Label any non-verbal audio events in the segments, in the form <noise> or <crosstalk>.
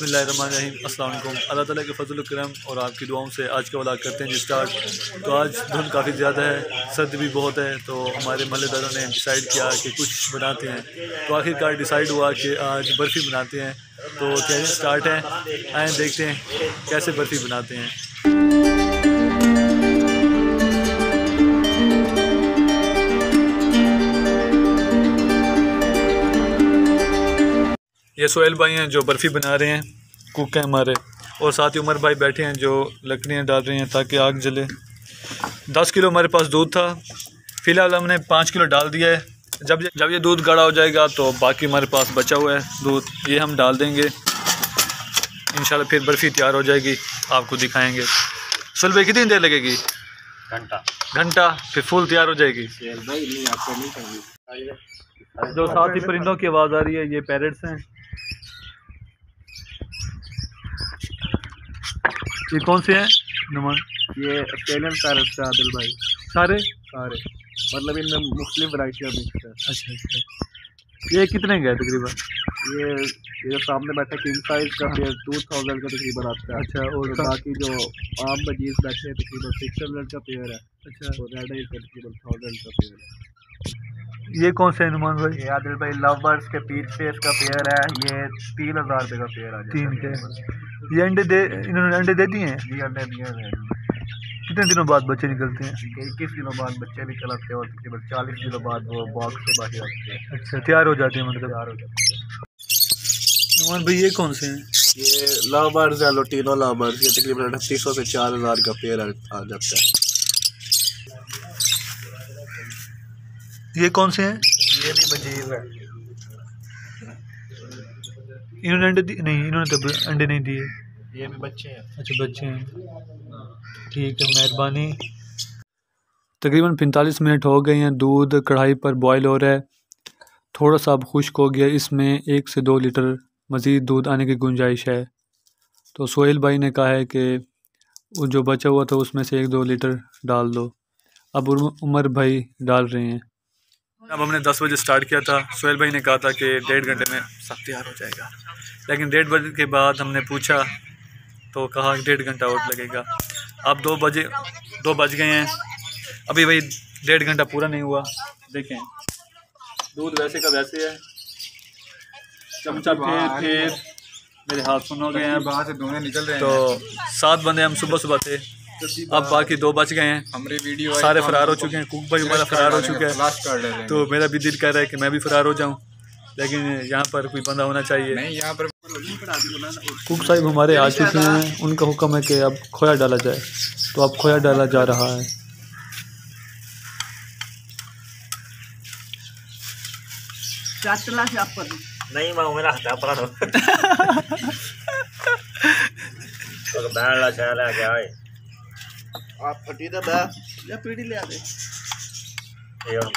बसमीम अल्लाम अल्लाह ताला के फजल करम और आपकी दुआओं से आज का वाला करते हैं जी स्टार्ट तो आज धुंध काफ़ी ज़्यादा है, सर्द भी बहुत है तो हमारे महल्लेदारों ने डिसाइड किया कि कुछ बनाते हैं। तो आखिरकार डिसाइड हुआ कि आज बर्फ़ी बनाते हैं। तो कैसे स्टार्ट है। आए देखते हैं कैसे बर्फ़ी बनाते हैं। ये सोहेल भाई हैं जो बर्फ़ी बना रहे हैं कुक हैं हमारे। और साथ ही उमर भाई बैठे हैं जो लकड़ियाँ डाल रहे हैं ताकि आग जले। दस किलो हमारे पास दूध था। फ़िलहाल हमने पाँच किलो डाल दिया है। जब जब ये दूध गाढ़ा हो जाएगा तो बाकी हमारे पास बचा हुआ है दूध। ये हम डाल देंगे। इन फिर बर्फ़ी तैयार हो जाएगी। आपको दिखाएँगे। सुल भाई कितनी देर लगेगी? घंटा। घंटा फिर फुल तैयार हो जाएगी। भाई नहीं आपको नहीं जो साथ ही परिंदों की आवाज़ आ रही है ये पैरट्स हैं। ये कौन से हैं? नुमान। ये ऑस्ट्रेलियन पैरट है आदिल भाई। सारे? सारे। मतलब इनमें मुख्तलिफ़ वराइटियाँ मिक्स है। अच्छा अच्छा। ये कितने गए तकरीबन? ये ये सामने बैठा किंग साइज़ का पेयर टू थाउज़ेंड का तकरीबन आता है। अच्छा और बाकी जो आम बजीज बैठे हैं तकरीबन सिक्स हंड्रेड का पेयर है। अच्छा। और रेड का तकरीबन थाउज़ेंड का पेयर है। ये कौन से हैं नुमान भाई? ये आदिल भाई लव बर्ड्स के पीच फेस का पेयर है। ये तीन हज़ार रुपये का पेयर है। तीन के। ये अंडे दे इन्होंने अंडे दे दिए हैं? जी अंडे दिए हैं। कितने दिनों बाद बच्चे निकलते हैं? इक्कीस दिनों बाद बच्चे निकल आते हैं और तकरीबन चालीस दिनों बाद वो बॉक्स से बाहर आते हैं। अच्छा तैयार हो जाते हैं मतलब? तैयार हो जाते हैं। नुमान भाई ये कौन से हैं? ये लव बर्ड्स है लोटिनो लव बर्ड्स ये तकरीबन अड़तीस सौ से चार हज़ार का पेयर आ जाता है। ये कौन से हैं? ये भी बजीज है। इन्होंने अंडे दिए नहीं इन्होंने तो अंडे नहीं दिए। ये भी बच्चे हैं। अच्छा बच्चे हैं। ठीक है मेहरबानी। तकरीबन पैंतालीस मिनट हो गए हैं दूध कढ़ाई पर बॉयल हो रहा है। थोड़ा सा अब खुश्क हो गया इसमें एक से दो लीटर मज़ीद दूध आने की गुंजाइश है। तो सोहेल भाई ने कहा है कि जो बचा हुआ था उसमें से एक दो लीटर डाल दो। अब उमर भाई डाल रहे हैं। अब हमने दस बजे स्टार्ट किया था। सोहेल भाई ने कहा था कि डेढ़ घंटे में सब तैयार हो जाएगा। लेकिन डेढ़ बजे के बाद हमने पूछा तो कहा कि डेढ़ घंटा और लगेगा। अब दो बजे दो बज गए हैं। अभी भाई डेढ़ घंटा पूरा नहीं हुआ। देखें दूध वैसे का वैसे है। चमचा फिर फिर मेरे हाथ सुन हो गए हैं। बाहर से धुएँ निकल रहे हैं। तो सात बंदे हम सुबह सुबह थे। अब बाकी दो बच गए हैं। हमारी वीडियो सारे फरार हो चुके हैं। कुक भाई हमारा फरार हो चुका है। तो मेरा भी दिल कर रहा है कि मैं भी फरार हो जाऊँ लेकिन यहाँ पर कोई बंदा होना चाहिए। यहाँ पर कुक साहिब हमारे आ चुके हैं उनका हुक्म है कि अब खोया डाला जाए। तो अब खोया डाला जा रहा है। नहीं मैं मेरा हटा पड़ा तो तो क्या है आप फटी तो बा या पीढ़ी ले आते। ये और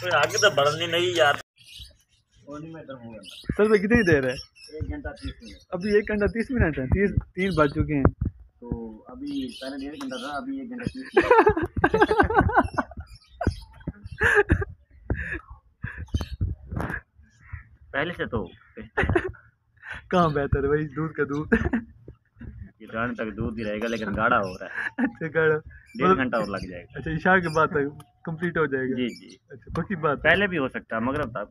कोई आगे तो बढ़नी नहीं यार। सर भाई कितनी देर है? एक घंटा तीस मिनट। अभी एक घंटा तीस मिनट है तीस तीन बज चुके हैं। तो अभी पहले डेढ़ घंटा था अभी एक घंटा तीस <laughs> पहले से तो। कहाँ बेहतर है भाई दूध का दूध? ये तक दूध ही रहेगा लेकिन गाढ़ा हो रहा है। अच्छा गाढ़ा। डेढ़ मतलब- घंटा और लग जाएगा। अच्छा इशा के बाद तक कंप्लीट हो जाएगा। जी जी। अच्छा पक्की बात पहले भी हो सकता है मगर पतला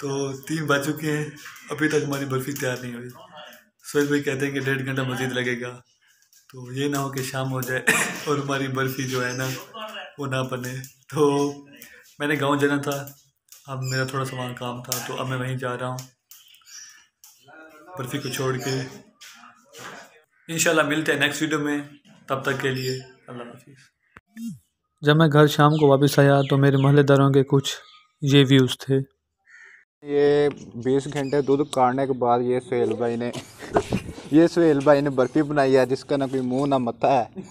तो तीन बज चुके हैं अभी तक हमारी बर्फ़ी तैयार नहीं हुई। सोहेल भाई कहते हैं कि डेढ़ घंटा मज़ीद लगेगा। तो ये ना हो कि शाम हो जाए <laughs> और हमारी बर्फ़ी जो है ना वो ना बने। तो मैंने गाँव जाना था अब मेरा थोड़ा सा वहाँ काम था तो अब मैं वहीं जा रहा हूँ बर्फ़ी को छोड़ के। इंशाल्लाह मिलते हैं नेक्स्ट वीडियो में। तब तक के लिए अल्लाह हाफिज़। जब मैं घर शाम को वापस आया तो मेरे मोहल्लेदारों के कुछ ये व्यूज़ थे। ये बीस घंटे दूध काटने के बाद ये सुहेल भाई ने ये सुहेल भाई ने बर्फ़ी बनाई है जिसका ना कोई मुँह ना मत्था है।